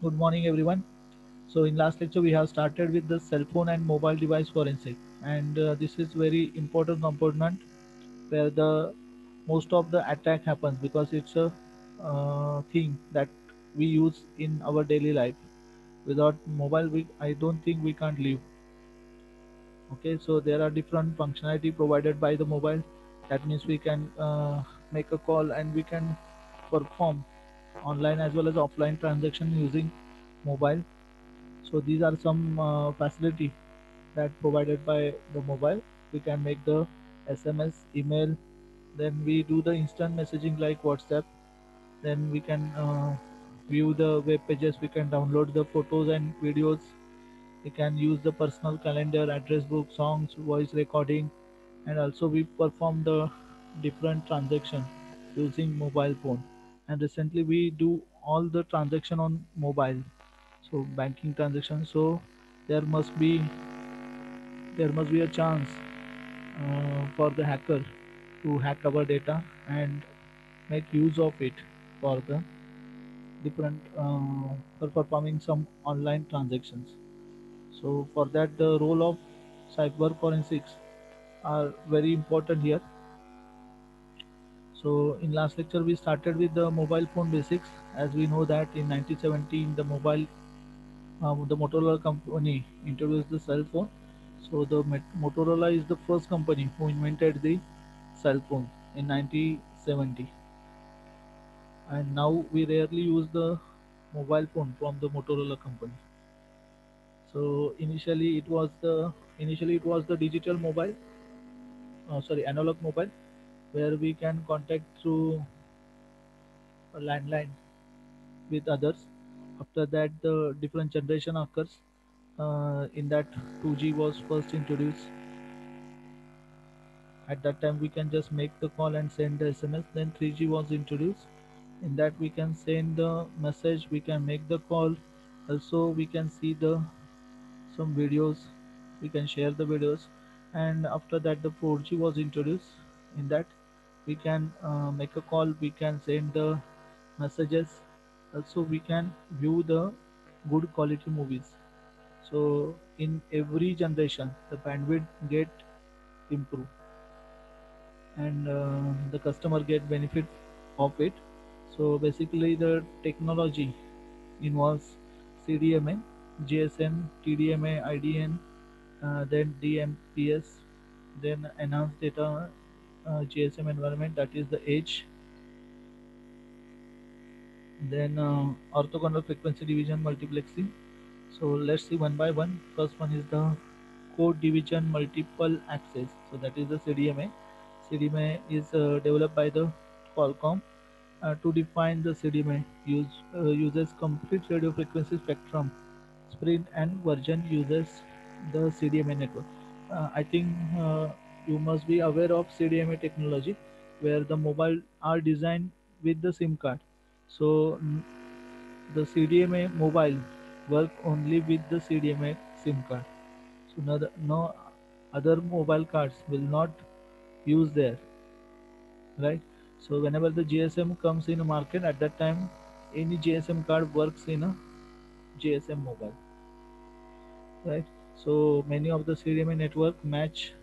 Good morning, everyone. So in last lecture, we have started with the cell phone and mobile device forensic, and uh, this is very important component where the most of the attack happens because it's a uh, thing that we use in our daily life. Without mobile, we I don't think we can't live. Okay, so there are different functionality provided by the mobile. That means we can uh, make a call and we can perform online as well as offline transaction using mobile so these are some uh, facility that provided by the mobile. We can make the SMS, email, then we do the instant messaging like WhatsApp. Then we can uh, view the web pages. We can download the photos and videos. We can use the personal calendar, address book, songs, voice recording, and also we perform the different transaction using mobile phone. And recently we do all the transaction on mobile. So banking transactions so there must be there must be a chance uh, for the hacker to hack our data and make use of it for the different uh, for performing some online transactions. So for that the role of cyber forensics are very important here so in last lecture we started with the mobile phone basics as we know that in 1970 the mobile um, the Motorola company introduced the cell phone. So the Motorola is the first company who invented the cell phone in 1970, and now we rarely use the mobile phone from the Motorola company. So initially it was the initially it was the digital mobile, uh, sorry analog mobile, where we can contact through a landline with others. After that, the different generation occurs. Uh, in that, 2G was first introduced. At that time, we can just make the call and send the SMS. Then 3G was introduced. In that, we can send the message. We can make the call. Also, we can see the some videos. We can share the videos. And after that, the 4G was introduced. In that, we can uh, make a call. We can send the messages. Also we can view the good quality movies. So in every generation the bandwidth get improved. And uh, the customer get benefit of it. So basically the technology involves CDMA, GSM, TDMA, IDN, uh, then DMPS, then enhanced data uh, GSM environment that is the edge then uh, orthogonal frequency division multiplexing. So let's see one by one. First one is the code division multiple access so that is the CDMA CDMA is uh, developed by the Qualcomm. Uh, to define the CDMA use uh, uses complete radio frequency spectrum sprint and Verizon uses the CDMA network. Uh, I think uh, you must be aware of CDMA technology where the mobile are designed with the SIM card so mm, the CDMA mobile work only with the CDMA SIM card. So no, no other mobile cards will not use there, right? So whenever the GSM comes in a market, at that time, any GSM card works in a GSM mobile, right? So many of the CDMA network match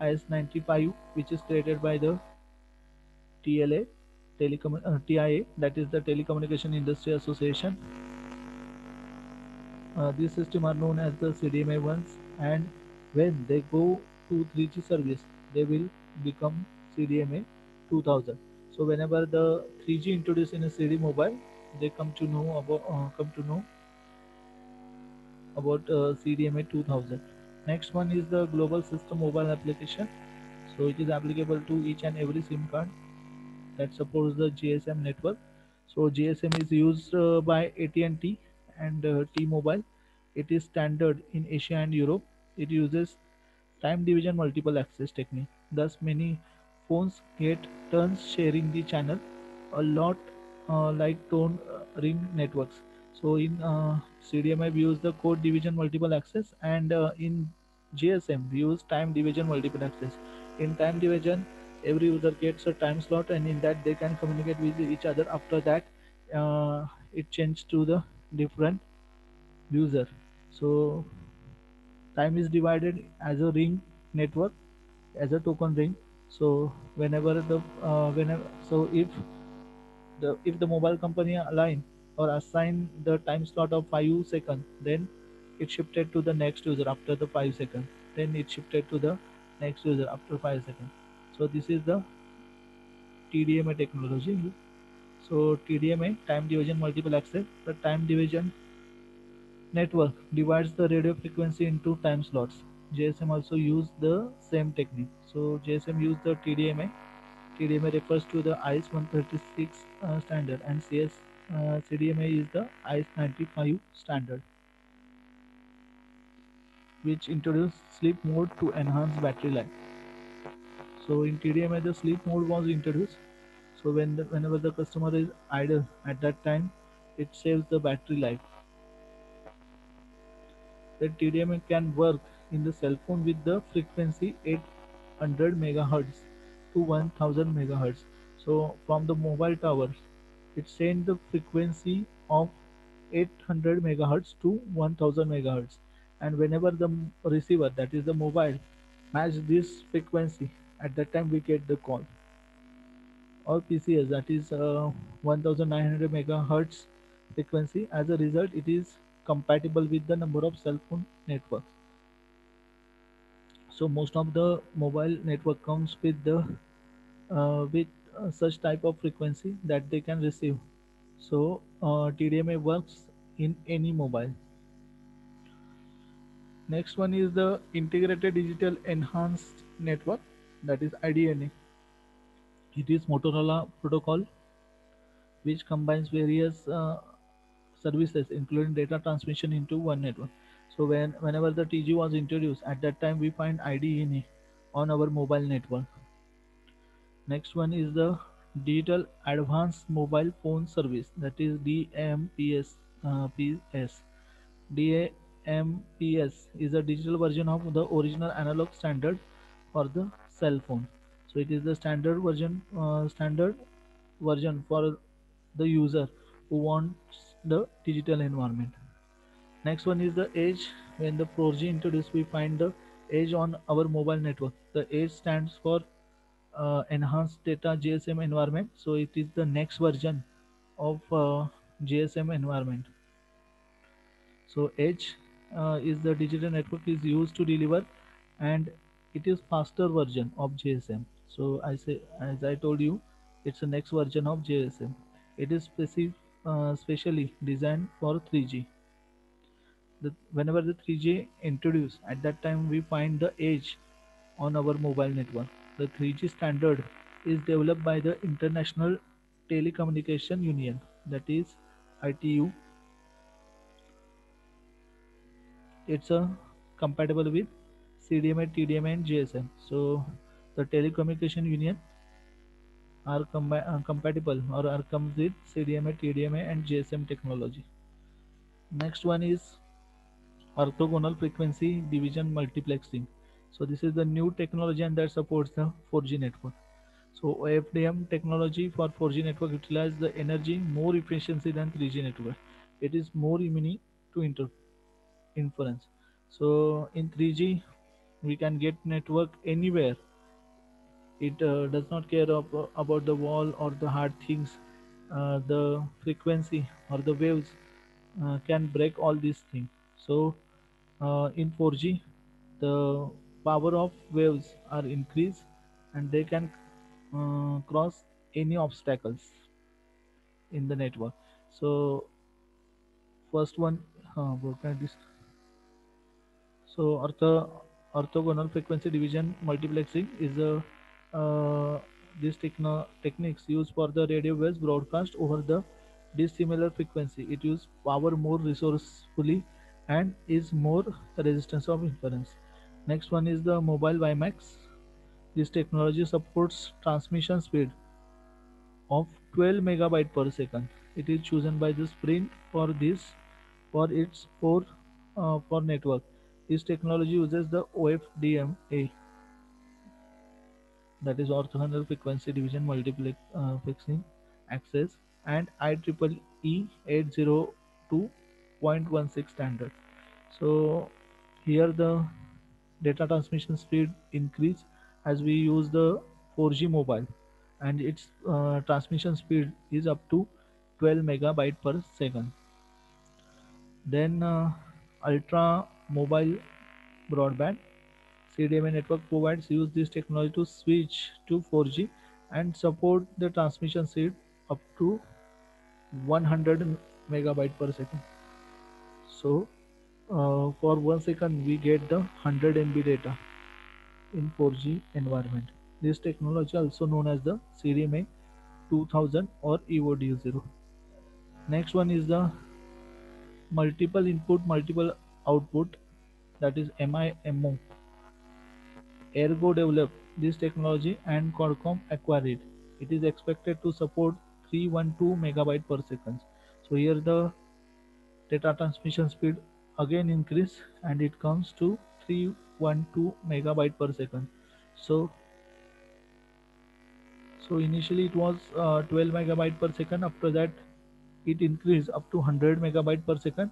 IS95, which is created by the TLA telecom uh, TIA that is the Telecommunication Industry Association. Uh, these systems are known as the CDMA ones and when they go to 3G service they will become CDMA 2000. So whenever the 3G introduced in a CD mobile they come to know about uh, come to know about uh, CDMA 2000. Next one is the global system mobile application. So it is applicable to each and every SIM card that supports the GSM network. So GSM is used uh, by AT&T and uh, T-Mobile. It is standard in Asia and Europe. It uses time division multiple access technique. Thus many phones get turns sharing the channel a lot uh, like tone uh, ring networks. So in uh, CDMA we use the code division multiple access and uh, in GSM we use time division multiple access. In time division every user gets a time slot and in that they can communicate with each other. After that uh, it changes to the different user. So time is divided as a ring network as a token ring. So whenever the uh, whenever so if the if the mobile company align or assign the time slot of 5 seconds then it shifted to the next user after the 5 seconds. Then it shifted to the next user after 5 seconds. So this is the tdma technology. So tdma time division multiple access. The time division network divides the radio frequency into time slots. Gsm also use the same technique. So gsm use the tdma TDMA refers to the IS 136 uh, standard and CS CDMA is the IS 95 standard which introduced sleep mode to enhance battery life. So in TDMA the sleep mode was introduced. So when the, whenever the customer is idle at that time it saves the battery life. The TDMA can work in the cell phone with the frequency 800 megahertz to 1000 megahertz. So from the mobile towers, it sends the frequency of 800 megahertz to 1000 megahertz. And whenever the receiver, that is the mobile, match this frequency, at that time we get the call. Or PCS, that is uh, 1900 megahertz frequency. As a result, it is compatible with the number of cell phone networks so most of the mobile network comes with the uh, with such type of frequency that they can receive. So uh, tdma works in any mobile. Next one is the integrated digital enhanced network that is idna it is motorola protocol which combines various uh, services including data transmission into one network. So when whenever the tg was introduced at that time we find idna on our mobile network Next one is the Digital Advanced Mobile Phone Service that is DAMPS. Uh, PS. DAMPS is a digital version of the original analog standard for the cell phone. So it is the standard version uh, standard version for the user who wants the digital environment. Next one is the edge. When the 4G introduced, we find the edge on our mobile network. The edge stands for uh, enhanced data GSM environment. So it is the next version of uh, GSM environment. So Edge uh, is the digital network is used to deliver and it is faster version of GSM. So I say as I told you, it's the next version of GSM. It is specific, uh, specially designed for 3G. The, whenever the 3G introduced, at that time we find the edge on our mobile network. The 3G standard is developed by the International Telecommunication Union, that is ITU. It's a compatible with CDMA, TDMA, and GSM. So the Telecommunication Union are com uh, compatible or are comes with CDMA, TDMA, and GSM technology. Next one is orthogonal frequency division multiplexing. So this is the new technology and that supports the 4G network. So OFDM technology for 4G network utilizes the energy more efficiency than 3G network. It is more immune to inter inference. So in 3G, we can get network anywhere. It uh, does not care ab about the wall or the hard things. Uh, the frequency or the waves uh, can break all these things. So uh, in 4G, the power of waves are increased and they can uh, cross any obstacles in the network. So first one uh, so ortho orthogonal frequency division multiplexing is a uh, this techno techniques used for the radio waves broadcast over the dissimilar frequency. It uses power more resourcefully and is more resistance of inference Next one is the mobile WiMAX. This technology supports transmission speed of 12 megabyte per second. It is chosen by the Sprint for this for its core uh, for network. This technology uses the OFDMA that is orthogonal frequency division multiplexing uh, access and IEEE 802 0.16 standard so here the data transmission speed increase as we use the 4G mobile. And its uh, transmission speed is up to 12 megabyte per second. Then uh, ultra mobile broadband. CDMA network provides use this technology to switch to 4G and support the transmission speed up to 100 megabyte per second. So uh, for one second we get the 100 MB data in 4G environment. This technology also known as the CDMA 2000 or EOD0. Next one is the multiple input multiple output that is MIMO. Airgo developed this technology and Qualcomm acquired it. It is expected to support 312 megabyte per second. So here the data transmission speed again increase and it comes to 312 megabyte per second. So so initially it was uh, 12 megabyte per second. After that it increased up to 100 megabyte per second.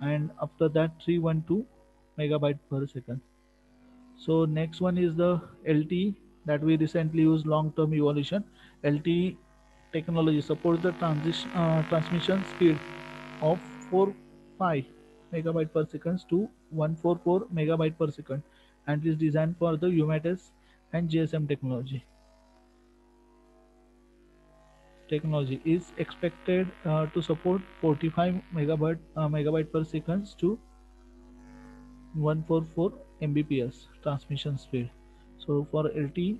And after that 312 megabyte per second. So next one is the LTE that we recently used long-term evolution. LTE technology supports the transition uh, transmission speed of 45 megabyte per second to 144 megabyte per second. And is designed for the UMTS and GSM technology. Technology is expected uh, to support 45 megabyte uh, megabyte per second to 144 mbps transmission speed. So for lte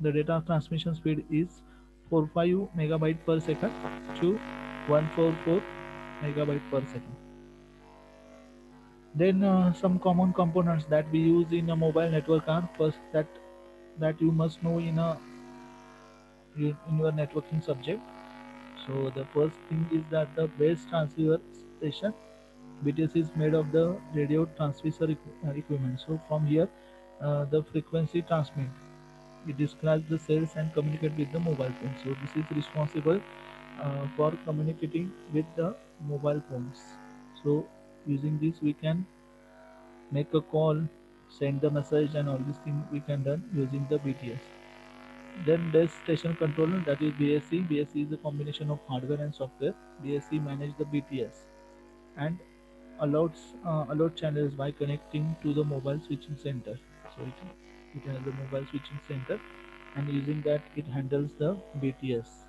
the data transmission speed is 45 megabyte per second to 144 megabyte per second then uh, some common components that we use in a mobile network are first that that you must know in a in your networking subject. So the first thing is that the base transceiver station BTS is made of the radio transmitter uh, equipment. So from here uh, the frequency transmit. It describes the cells and communicate with the mobile phone. So this is responsible uh, for communicating with the mobile phones. So using this we can make a call send the message and all these things we can done using the BTS then there's station controller that is BSC. BSC is a combination of hardware and software. BSC manage the BTS and allows uh, allowed channels by connecting to the mobile switching center. So it, it has the mobile switching center and using that it handles the BTS.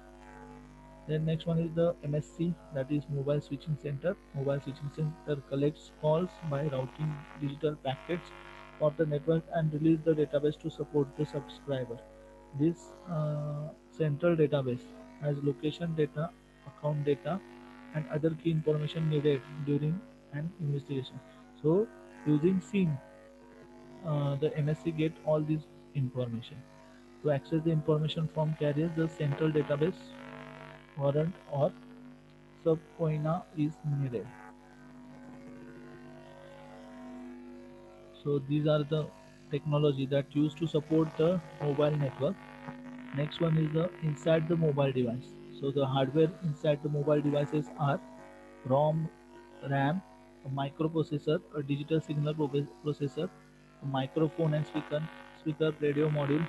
Then next one is the MSC that is mobile switching center. Mobile switching center collects calls by routing digital packets for the network and release the database to support the subscriber. This uh, central database has location data, account data, and other key information needed during an investigation. So, using SIEM, uh, the MSC get all this information. To access the information from carriers, the central database or subpoena is needed. So these are the technology that used to support the mobile network next one is the inside the mobile device so the hardware inside the mobile devices are rom ram a microprocessor a digital signal processor a microphone and speaker speaker radio module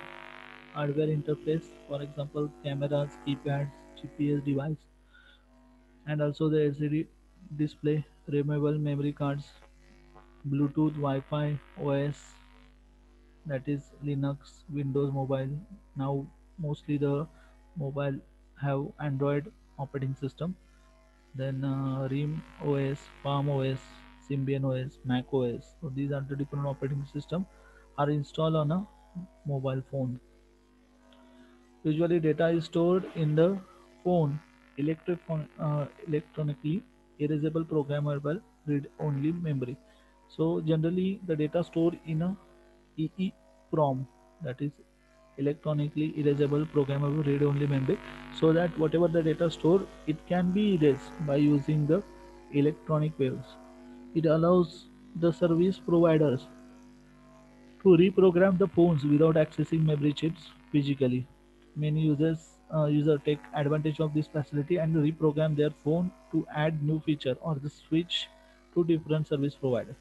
hardware interface for example cameras keypads gps device and also the lcd display removable memory cards bluetooth wi-fi os that is linux windows mobile now mostly the mobile have android operating system then uh, RIM OS, Palm OS, Symbian OS, Mac OS. So these are the different operating system are installed on a mobile phone. Usually data is stored in the phone electric uh, electronically erasable programmable read-only memory. So generally the data stored in a EEPROM that is electronically erasable programmable read-only memory so that whatever the data stored it can be erased by using the electronic waves. It allows the service providers to reprogram the phones without accessing memory chips physically. Many users uh, user take advantage of this facility and reprogram their phone to add new feature or the switch to different service provider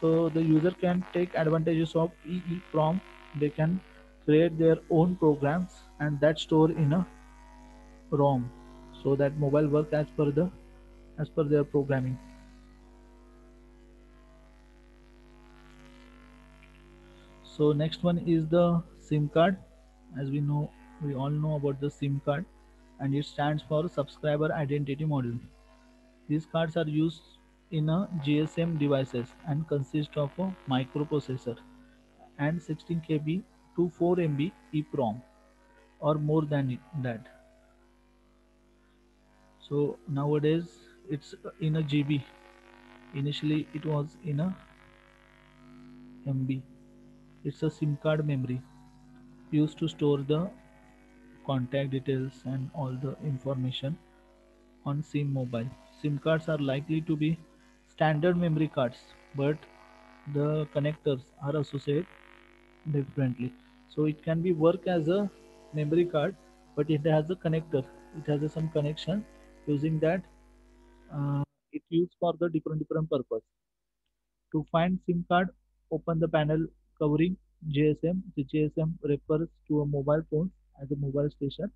so the user can take advantages of EE EEPROM they can create their own programs and that store in a ROM so that mobile work as per the as per their programming. So next one is the sim card. As we know we all know about the sim card and it stands for subscriber identity module. These cards are used in a gsm devices and consist of a microprocessor and 16 kb to 4 mb eprom or more than that. So nowadays it's in a gb initially it was in a mb it's a sim card memory. Used to store the contact details and all the information on sim mobile. Sim cards are likely to be standard memory cards but the connectors are associated differently. So it can be work as a memory card but it has a connector. It has a, some connection using that uh, it used for the different different purpose. To find sim card open the panel covering GSM. The GSM refers to a mobile phone as a mobile station.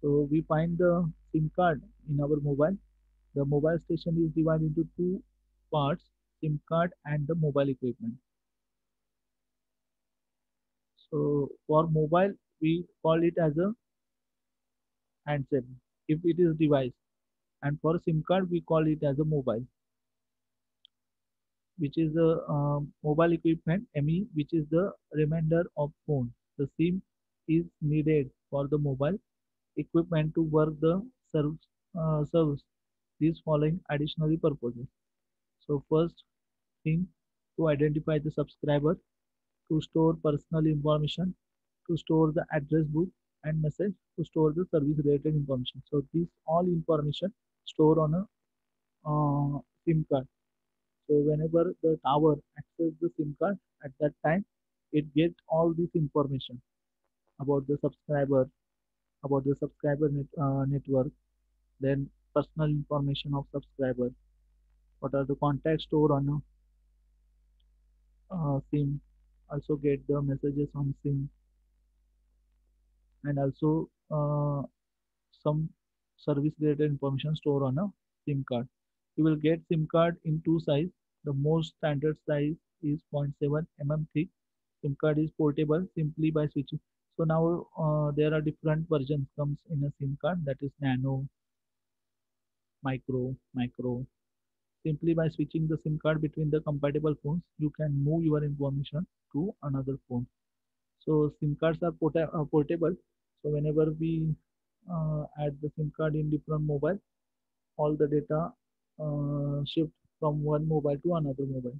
So we find the SIM card in our mobile. The mobile station is divided into two parts, SIM card and the mobile equipment. So for mobile, we call it as a handset if it is device. And for SIM card, we call it as a mobile which is the uh, mobile equipment ME, which is the remainder of phone. The SIM is needed for the mobile equipment to work the serves, uh, these following additional purposes. So first thing to identify the subscriber, to store personal information, to store the address book and message, to store the service related information. So these all information store on a uh, SIM card. So whenever the tower access the SIM card at that time, it gets all this information about the subscriber, about the subscriber net, uh, network, then personal information of subscriber, what are the contacts stored on a uh, SIM, also get the messages on SIM, and also uh, some service related information stored on a SIM card. You will get SIM card in two size. The most standard size is 0.7 mm thick. SIM card is portable simply by switching. So now uh, there are different versions comes in a SIM card that is nano, micro, micro. Simply by switching the SIM card between the compatible phones, you can move your information to another phone. So SIM cards are uh, portable. So whenever we uh, add the SIM card in different mobile, all the data uh, shift from one mobile to another mobile.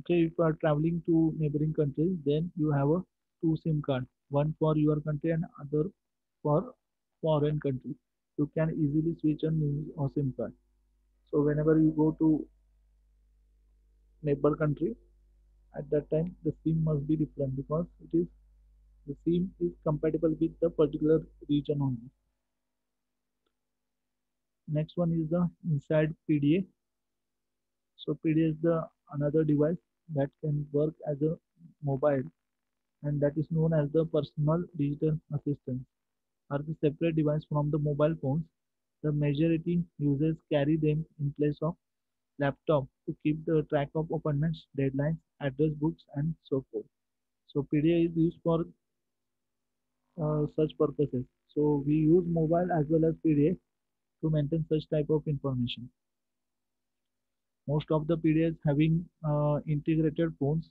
Okay, if you are traveling to neighboring countries, then you have a two SIM card, one for your country and other for foreign country. You can easily switch a new or SIM card. So whenever you go to neighbor country, at that time the SIM must be different because it is the SIM is compatible with the particular region only. Next one is the inside PDA. So PDA is the another device that can work as a mobile and that is known as the personal digital assistant are the separate device from the mobile phones. The majority users carry them in place of laptop to keep the track of appointments, deadlines, address books, and so forth. So PDA is used for uh, such purposes. So we use mobile as well as PDA to maintain such type of information. Most of the PDAs having uh, integrated phones.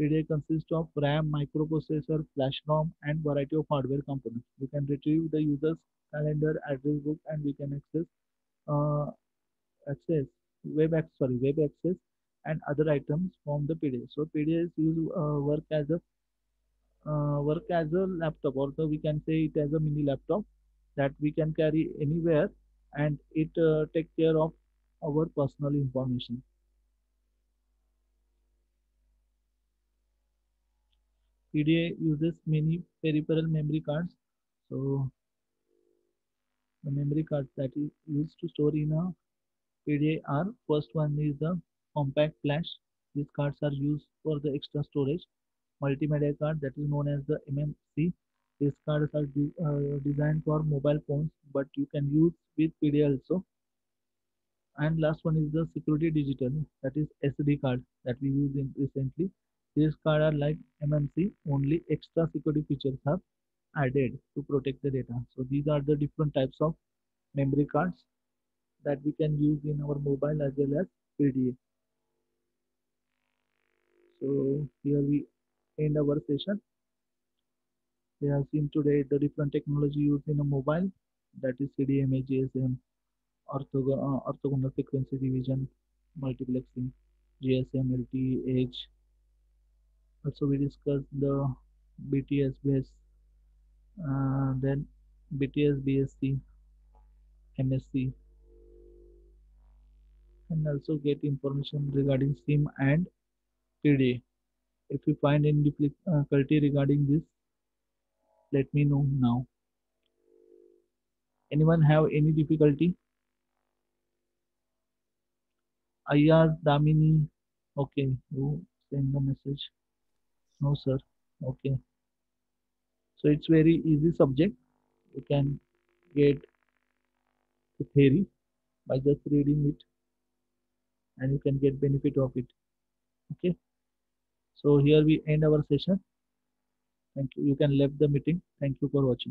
PDA consists of RAM, microprocessor, flash ROM, and variety of hardware components. We can retrieve the user's calendar, address book, and we can access uh, access web access, sorry web access and other items from the PDA. So PDAs is used uh, work as a uh, work as a laptop or so we can say it as a mini laptop that we can carry anywhere and it uh, take care of our personal information PDA uses many peripheral memory cards. So the memory cards that is used to store in a PDA are first one is the compact flash. These cards are used for the extra storage. Multimedia card that is known as the MMC. These cards are de uh, designed for mobile phones, but you can use with PDA also. And last one is the security digital, that is SD card that we use in recently. These cards are like MMC, only extra security features are added to protect the data. So these are the different types of memory cards that we can use in our mobile as well as PDA. So here we end our session. We have seen today the different technology used in a mobile that is CDMA, GSM, orthogon uh, orthogonal frequency division, multiplexing, GSM, LTE, Edge. Also we discussed the BTS base, uh, then BTS BSC, MSC, and also get information regarding SIM and PDA. If you find any difficulty regarding this, let me know now. Anyone have any difficulty? Ayaz Damini. Okay, you send the message. No, sir. Okay. So it's very easy subject. You can get the theory by just reading it and you can get benefit of it. Okay. So here we end our session. Thank you. You can leave the meeting. Thank you for watching.